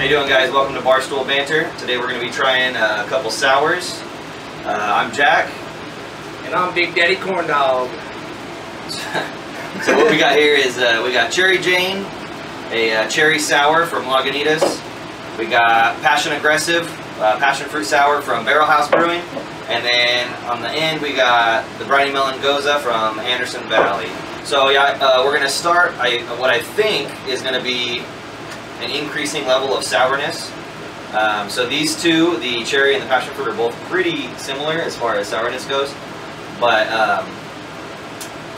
How you doing guys? Welcome to Barstool Banter. Today we're going to be trying uh, a couple sours. Uh, I'm Jac. And I'm Big Daddy Corn Dog. so what we got here is uh, we got Cherry Jane, a uh, cherry sour from Lagunitas. We got Passion Aggressive, uh, passion fruit sour from Barrelhouse Brewing. And then on the end we got the Briny Melon Gose from Anderson Valley. So yeah, uh, we're going to start I, what I think is going to be an increasing level of sourness. Um, so these two, the cherry and the passion fruit, are both pretty similar as far as sourness goes. But um,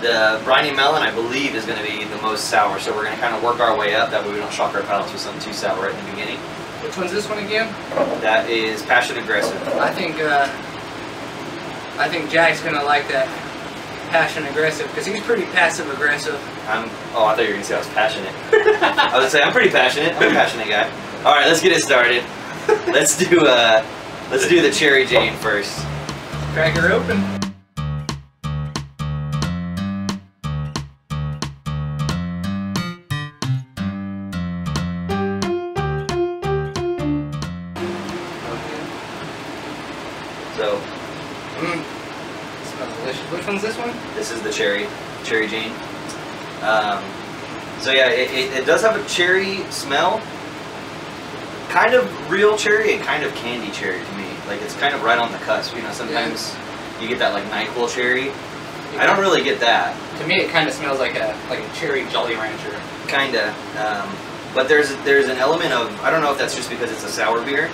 the briny melon, I believe, is going to be the most sour. So we're going to kind of work our way up. That way we don't shock our palates with something too sour right in the beginning. Which one's this one again? That is passion aggressive. I think uh, I think Jac's gonna like that passion aggressive because he's pretty passive aggressive. I'm. Oh, I thought you were to say I was passionate. I was gonna say I'm pretty passionate. I'm a passionate guy. All right, let's get it started. Let's do uh, let's do the cherry jane first. Crack her open. So Mm. Smells delicious. Which one's this one? This is the cherry, cherry Jane. Um, so yeah, it, it, it does have a cherry smell. Kind of real cherry and kind of candy cherry to me. Like it's kind of right on the cusp. You know, sometimes you get that like Nyquil cherry. I don't really get that. To me, it kind of smells like a like a cherry Jolly Rancher. Kinda. Um, but there's there's an element of I don't know if that's just because it's a sour beer,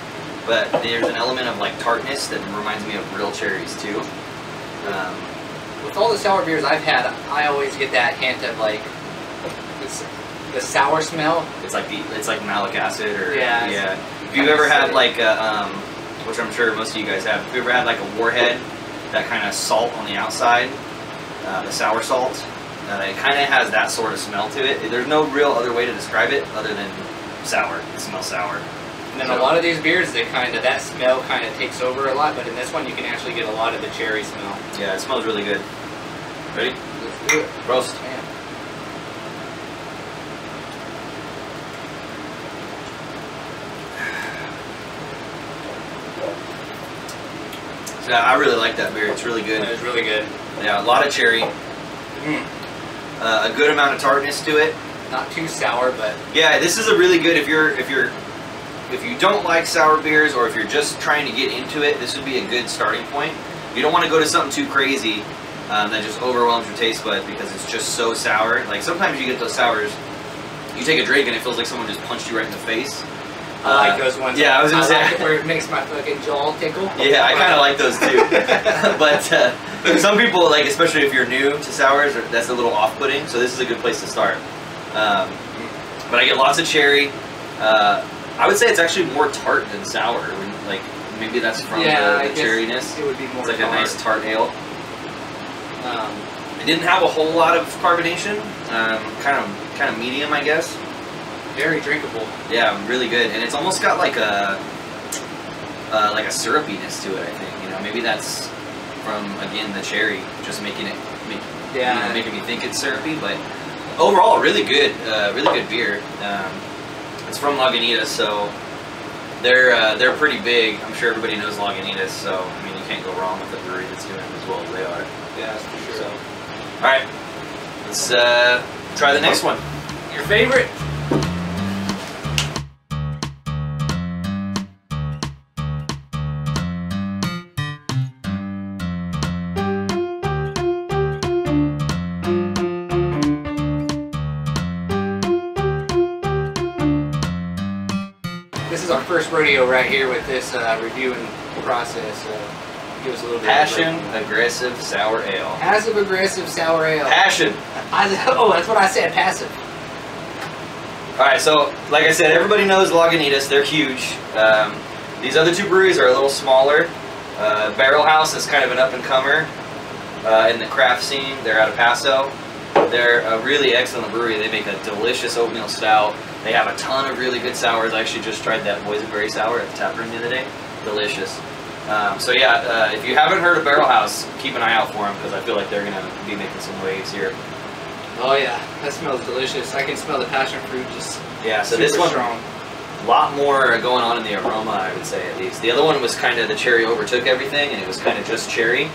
but there's an element of like tartness that reminds me of real cherries too. Um, With all the sour beers I've had, I always get that hint of like this, the sour smell. It's like the it's like malic acid or Yeah, yeah. If you've ever had like a um, which I'm sure most of you guys have. If you ever had like a warhead, that kind of salt on the outside, uh, the sour salt, uh, it kind of has that sort of smell to it. There's no real other way to describe it other than sour. It smells sour. And then So- a lot of these beers, they kind of that smell kind of takes over a lot. But in this one, you can actually get a lot of the cherry smell. Yeah, it smells really good. Ready? Let's do it. Roast. So I really like that beer. It's really good. It's really good. Yeah, a lot of cherry, Mm. uh, a good amount of tartness to it. Not too sour, but Yeah, this is a really good if you're if you're if you don't like sour beers or if you're just trying to get into it, this would be a good starting point. You don't want to go to something too crazy um, that just overwhelms your taste buds because it's just so sour. Like sometimes you get those sours, you take a drink and it feels like someone just punched you right in the face. I like Uh, those ones. yeah, I was gonna say- like where it makes my fucking jaw tickle. Yeah, I kind of like those too. but uh, some people, like especially if you're new to sours, that's a little off-putting. So this is a good place to start. Um, but I get lots of cherry. Uh, I would say it's actually more tart than sour. Like maybe that's from yeah, I the, the guess cherryness. It would be more. It's like tart. a nice tart ale. Um, It didn't have a whole lot of carbonation. Um, kind of kind of medium, I guess. very drinkable. Yeah, really good, and it's almost got like a uh, like a syrupiness to it. I think you know maybe that's from again the cherry, just making it make, Yeah. you know, making me think it's syrupy. But overall, really good, uh, really good beer. Um, it's from Lagunitas, so they're uh, they're pretty big. I'm sure everybody knows Lagunitas, so I mean can't go wrong with a brewery that's doing as well as they are. Yeah, that's for So, all right, let's uh, try the next one. Your favorite? This is our first rodeo right here with this uh, reviewing process. So give us a little bit. of Passion aggressive sour ale. Passive aggressive sour ale. Passion. I, oh, that's what I said. Passive. All right, so like I said, everybody knows Lagunitas. They're huge. Um, these other two breweries are a little smaller. Uh, Barrelhouse is kind of an up and comer uh, in the craft scene. They're out of Paso. They're a really excellent brewery. They make a delicious oatmeal stout. They have a ton of really good sours. I actually just tried that boysenberry sour at the tap room the other day. Delicious. Um, so yeah, uh, if you haven't heard of Barrelhouse, keep an eye out for them because I feel like they're gonna be making some waves here. Oh yeah, that smells delicious. I can smell the passion fruit just Yeah, so this one, strong. A lot more going on in the aroma, I would say at least. The other one was kind of the cherry overtook everything, and it was kind of just cherry.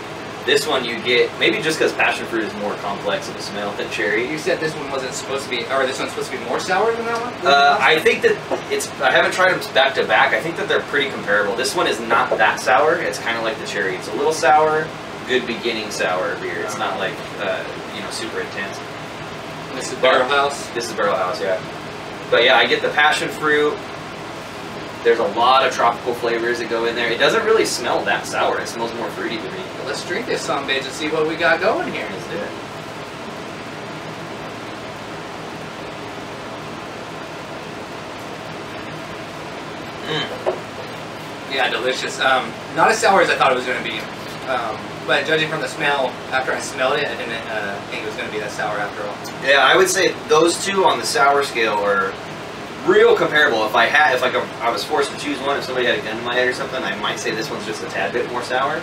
This one you get maybe just because passion fruit is more complex of a smell than cherry. You said this one wasn't supposed to be, or this one's supposed to be more sour than that one. Uh, I think that it's. I haven't tried them back to back. I think that they're pretty comparable. This one is not that sour. It's kind of like the cherry. It's a little sour, good beginning sour beer. It's not like uh, you know super intense. This is Barrelhouse. This is Barrelhouse, yeah. But yeah, I get the passion fruit. There's a lot of tropical flavors that go in there. It doesn't really smell that sour. It smells more fruity to me. Let's drink this some bitch and see what we got going here. Let's do it. Mm. Yeah, delicious. Um, not as sour as I thought it was going to be. Um, but judging from the smell, after I smelled it, I didn't uh, think it was going to be that sour after all. Yeah, I would say those two on the sour scale are real comparable. If I had, if like I was forced to choose one, if somebody had a gun in my head or something, I might say this one's just a tad bit more sour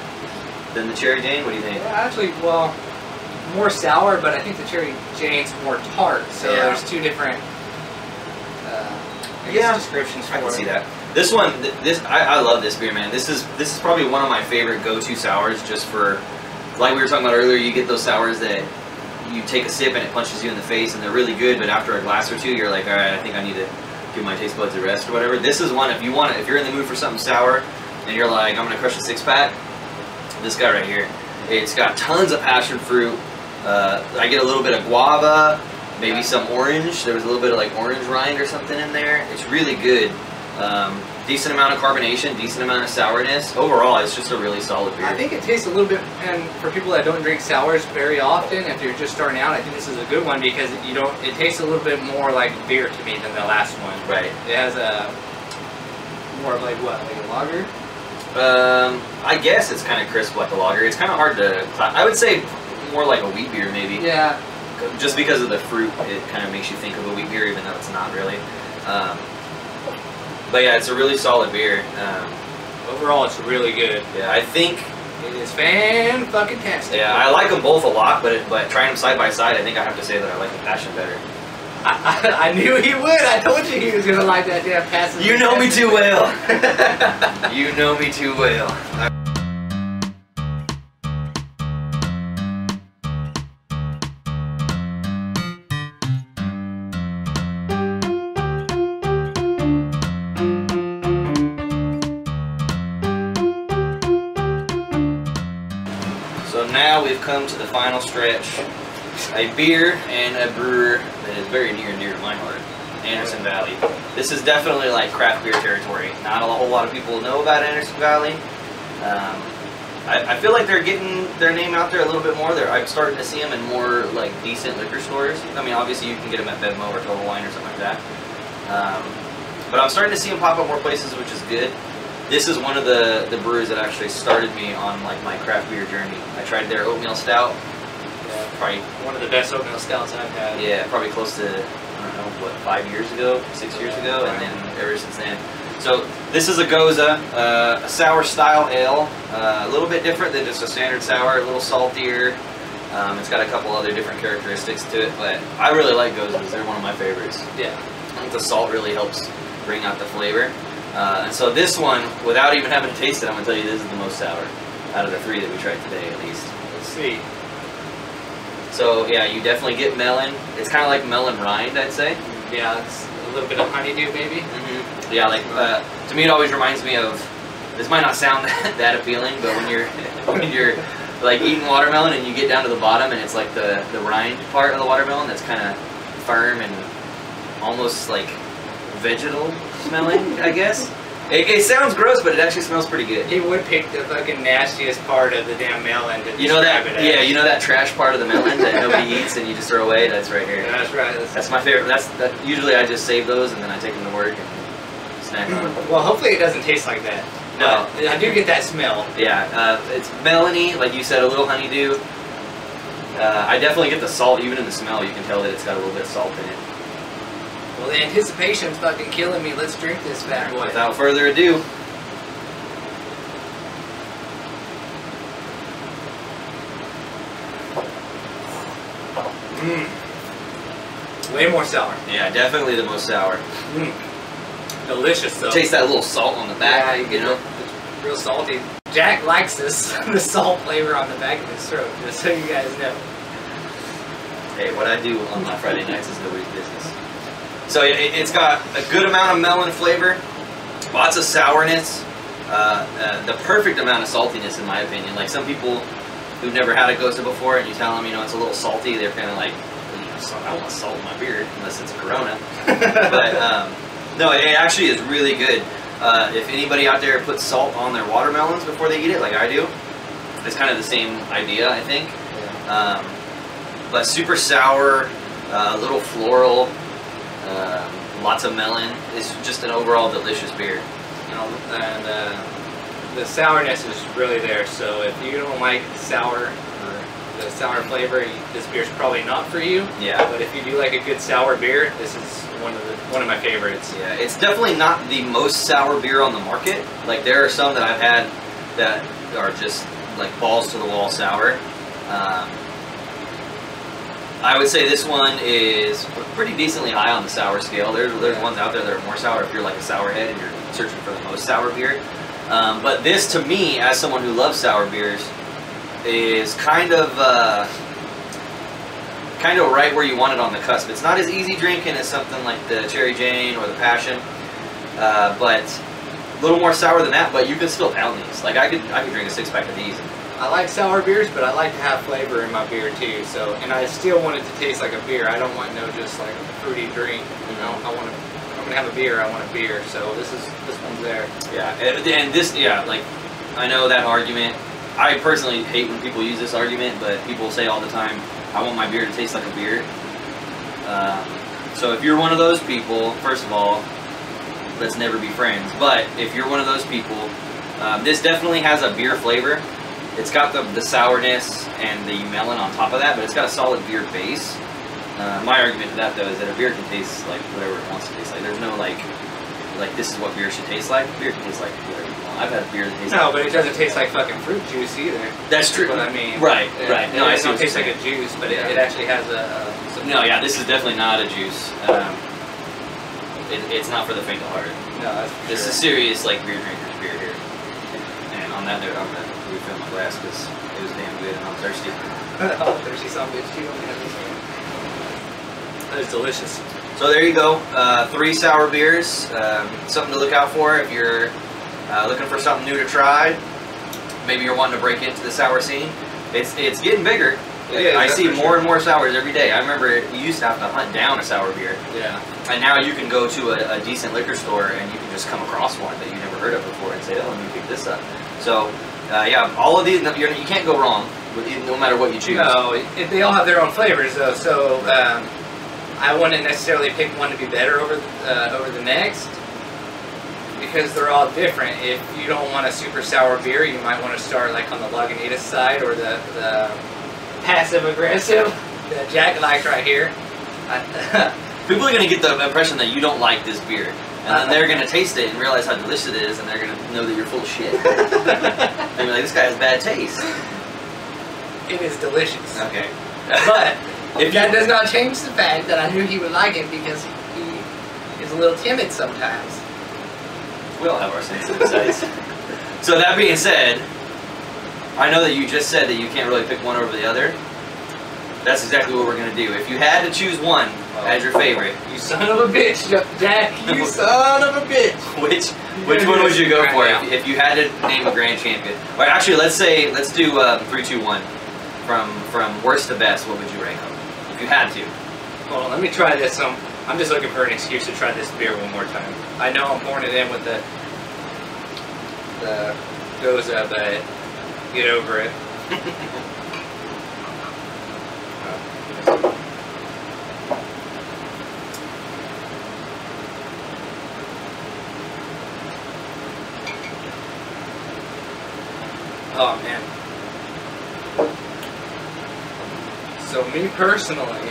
than the Cherry Jane. What do you think? Well, actually, well, more sour, but I think the Cherry Jane's more tart. So Yeah. there's two different uh, Yeah, descriptions for I can it. see that. This one, th- this I, I love this beer, man. This is this is probably one of my favorite go-to sours, just for like we were talking about earlier. You get those sours that you take a sip and it punches you in the face, and they're really good. But after a glass or two, you're like, all right, I think I need to give my taste buds a rest or whatever. This is one if you want it, if you're in the mood for something sour, and you're like, I'm gonna crush a six pack. This guy right here, it's got tons of passion fruit. Uh, I get a little bit of guava, maybe some orange. There was a little bit of like orange rind or something in there. It's really good. Um, decent amount of carbonation, decent amount of sourness. Overall, it's just a really solid beer. I think it tastes a little bit, and for people that don't drink sours very often, if you're just starting out, I think this is a good one because you don't. It tastes a little bit more like beer to me than the last one. right. It has a more of like what, like a lager? Um, I guess it's kind of crisp like a lager. It's kind of hard to. I would say more like a wheat beer maybe. Yeah, Just because of the fruit, it kind of makes you think of a wheat beer, even though it's not really. Um, but yeah, it's a really solid beer. Um, overall it's really good. yeah, I think It is fan fucking tastic. Yeah, I like them both a lot, but but trying them side by side, I think I have to say that I like the passion better. I, I, I knew he would. I told you he was gonna like that damn passive. You know me too well. you know me too well. So now we've come to the final stretch. A beer and a brewer that is very near and dear to my heart, Anderson Valley. This is definitely like craft beer territory. Not a whole lot of people know about Anderson Valley. Um, I, I feel like they're getting their name out there a little bit more. There, I'm starting to see them in more like decent liquor stores. I mean, obviously you can get them at Bevmo or Total Wine or something like that. Um, but I'm starting to see them pop up more places, which is good. This is one of the, the brewers that actually started me on like my craft beer journey. I tried their oatmeal stout, probably one of the best oatmeal stouts I've had. yeah, probably close to I don't know what five years ago, six years ago, and then ever since then. So this is a Gose, uh, a sour style ale, uh, a little bit different than just a standard sour, a little saltier. Um, it's got a couple other different characteristics to it, but I really like Goses. They're one of my favorites. Yeah. I think the salt really helps bring out the flavor. Uh, and so this one, without even having to taste it, I'm gonna tell you this is the most sour out of the three that we tried today, at least. Let's see. So yeah, you definitely get melon. It's kind of like melon rind, I'd say. Yeah, it's a little bit of honeydew maybe. hmm Yeah, like uh, to me, it always reminds me of. This might not sound that appealing, but when you're when you're like eating watermelon and you get down to the bottom and it's like the the rind part of the watermelon that's kind of firm and almost like vegetal smelling, I guess. It, it sounds gross, but it actually smells pretty good. He would pick the fucking nastiest part of the damn melon to You know that? Yeah, you know that trash part of the melon that nobody eats and you just throw away. That's right here. That's right. That's, That's my favorite. That's that. Usually, I just save those and then I take them to work and snack on them. well, hopefully it doesn't taste like that. No. But I do get that smell. Yeah, uh, it's melony, like you said, a little honeydew. Uh, I definitely get the salt, even in the smell. You can tell that it's got a little bit of salt in it. Well, the anticipation's fucking killing me. Let's drink this bad boy. Without further ado, Mm. Way more sour. yeah, definitely the most sour. Mm. delicious though. Taste that little salt on the back. yeah, you get know. it's real salty. Jac likes this, the salt flavor on the back of his throat, just so you guys know. Hey, what I do on my Friday nights is nobody's business. So it, it's got a good amount of melon flavor, lots of sourness, uh, uh, the perfect amount of saltiness in my opinion. Like some people who've never had a Gose before, and you tell them, you know, it's a little salty, they're kind of like, know, I don't want salt in my beer unless it's a Corona. but um, no, it actually is really good. Uh, if anybody out there puts salt on their watermelons before they eat it, like I do, it's kind of the same idea, I think. Um, but super sour, uh, a little floral, um, lots of melon. It's just an overall delicious beer. You know, and uh, the sourness is really there. So if you don't like sour or the sour flavor, this beer's probably not for you. Yeah. But if you do like a good sour beer, this is one of the one of my favorites. Yeah, it's definitely not the most sour beer on the market. Like there are some that I've had that are just like balls to the wall sour. Um, I would say this one is pretty decently high on the sour scale. There's there's ones out there that are more sour if you're like a sour head and you're searching for the most sour beer. Um, but this, to me, as someone who loves sour beers, is kind of uh, kind of right where you want it on the cusp. It's not as easy drinking as something like the Cherry Jane or the Passion, uh, but a little more sour than that. But you can still down these. Like I could I could drink a six pack of these. I like sour beers, but I like to have flavor in my beer too. So, and I still want it to taste like a beer. I don't want no just like a fruity drink. You know, I want to. I'm gonna have a beer. I want a beer. So this is this one's there. Yeah, and, and this yeah like I know that argument. I personally hate when people use this argument, but people say all the time, "I want my beer to taste like a beer." Um, so if you're one of those people, first of all, let's never be friends. But if you're one of those people, um, this definitely has a beer flavor. It's got the, the sourness and the melon on top of that, but it's got a solid beer base. Uh, my argument to that though is that a beer can taste like whatever it wants to taste like. There's no like, like this is what beer should taste like. Beer can taste like whatever you want. I've had beer that tastes No, like but it doesn't taste like fucking fruit juice either. That's true. What I mean. Right, Yeah, right. No, I it see don't taste like a juice, but Yeah. it, it actually has a. Uh, No, yeah, this is definitely not a juice. Um, it, it's not for the faint of heart. No, that's for This sure. is serious, like beer drinkers beer here. And on that note, I'm gonna glass because it was damn good and I'm thirsty. oh, thirsty son bitch. You have. That is delicious. So there you go, uh, three sour beers. Um, something to look out for if you're uh, looking for something new to try. Maybe you're wanting to break into the sour scene. It's it's getting bigger. Yeah, I see more sure. and more sours every day. I remember we used to have to hunt down a sour beer. Yeah. And now you can go to a, a decent liquor store and you can just come across one that you never heard of before and say, oh, let me pick this up. So, uh, yeah, all of these, you're, you can't go wrong with no matter what you choose. No, it, they all have their own flavors though. So um, I wouldn't necessarily pick one to be better over uh, over the next because they're all different. If you don't want a super sour beer, you might want to start like on the Lagunitas side or the, the passive aggressive that Jac likes right here. I, People are going to get the impression that you don't like this beer. And then they're going to taste it and realize how delicious it is and they're going to know that you're full of shit. They'll be like, this guy has bad taste. it is delicious. Okay. But If that you- does not change the fact that I knew he would like it because he is a little timid sometimes. We all have our sensitive sides. So that being said, I know that you just said that you can't really pick one over the other. That's exactly what we're gonna do. If you had to choose one as your favorite, You son of a bitch, Jac. You son of a bitch. which which one would you go for if, if you had to name a grand champion? Right, actually, let's say let's do um, three, two, one. From from worst to best, what would you rank them? If you had to. Hold on, let me try this. Um, I'm just looking for an excuse to try this beer one more time. I know I'm pouring it in with the the Gose, but get over it. Oh man. So me personally,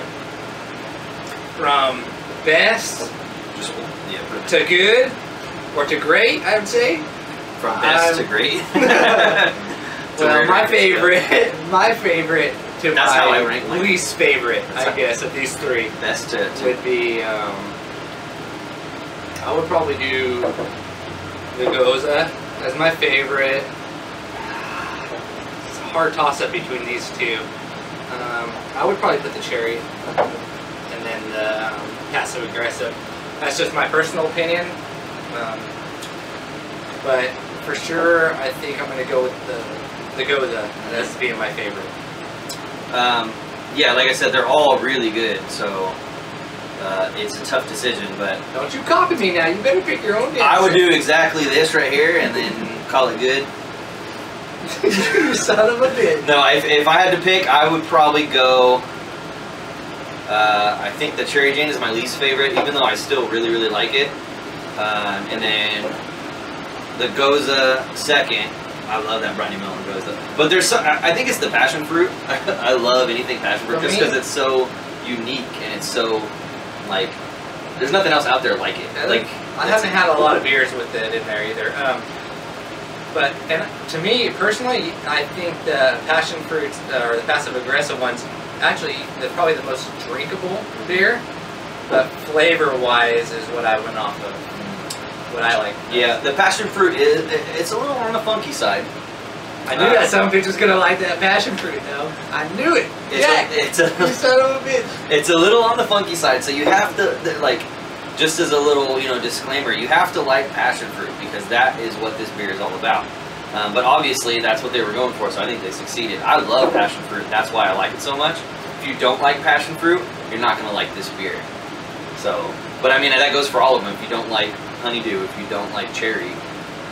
from best Just yeah, to good or to great, I would say. from best I'm- to great. Well, my favorite, my favorite to That's my how I rank least favorite, That's I guess, of these three Best to, to would be um, I would probably do the Gose as my favorite. Hard toss up between these two. Um, I would probably put the cherry and then the um, passive aggressive. That's just my personal opinion. Um, but for sure, I think I'm going to go with the the Gose as being my favorite. Um, yeah, like I said, they're all really good. So uh, it's a tough decision, but Don't you copy me now. You better pick your own. I would do exactly this right here and then call it good. you son of a bitch. No, if, if I had to pick, I would probably go. Uh, I think the Cherry Jane is my least favorite, even though I still really, really like it. Um, and then the Gose second. I love that Briny melon Gose. But there's so, I I think it's the passion fruit. I love anything passion fruit For just because it's so unique and it's so like. There's nothing else out there like it. Like I haven't had a lot of beers with it in there either. Um, but and to me personally, I think the passion fruits uh, or the passive aggressive ones actually they're probably the most drinkable beer. But flavor wise is what I went off of. What I like. Yeah, the passion fruit is it's a little on the funky side. I knew that some bitch was gonna like that passion fruit though. I knew it. It's yeah. a, it's a you son of a bitch. it's a little on the funky side, so you have to the- like just as a little you know disclaimer, you have to like passion fruit because that is what this beer is all about. Um, but obviously, that's what they were going for, so I think they succeeded. I love passion fruit. That's why I like it so much. If you don't like passion fruit, you're not gonna like this beer. So, but I mean that goes for all of them. If you don't like honeydew, if you don't like cherry,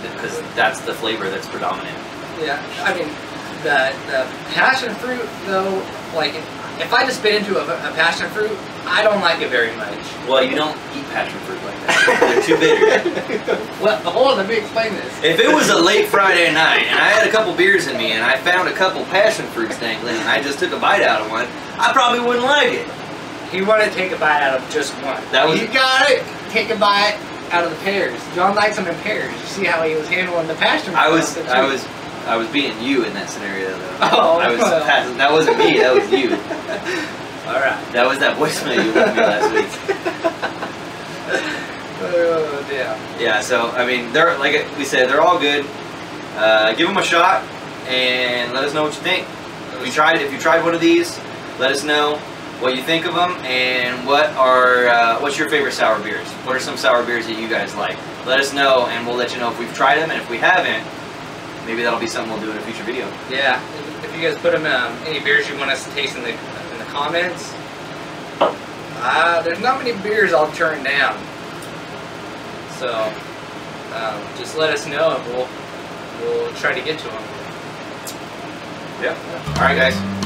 because that's the flavor that's predominant. Yeah, I mean, the the passion fruit though, like if I just bit into a, a passion fruit, I don't like it very much. Well, you don't eat passion fruit like that. They're too bitter. well, hold on, let me explain this. If it was a late Friday night and I had a couple beers in me and I found a couple passion fruits dangling and I just took a bite out of one, I probably wouldn't like it. He wanted to take a bite out of just one. That was- you got it. Take a bite out of the pears. John likes them in pears. You see how he was handling the passion fruit. I was, I was, I was being you in that scenario though. Oh, I was. well. That wasn't me. That was you. All right. That was that voicemail you left me last week. Oh damn. Yeah. So I mean, they're like we said, they're all good. Uh, give them a shot and let us know what you think. If you tried, if you tried one of these, let us know what you think of them and what are uh, what's your favorite sour beers. What are some sour beers that you guys like? Let us know and we'll let you know if we've tried them and if we haven't, maybe that'll be something we'll do in a future video. Yeah. If you guys put them um, any beers you want us to taste in the comments, uh, there's not many beers I'll turn down. So um, just let us know and we'll we'll try to get to them. Yeah. All right, guys.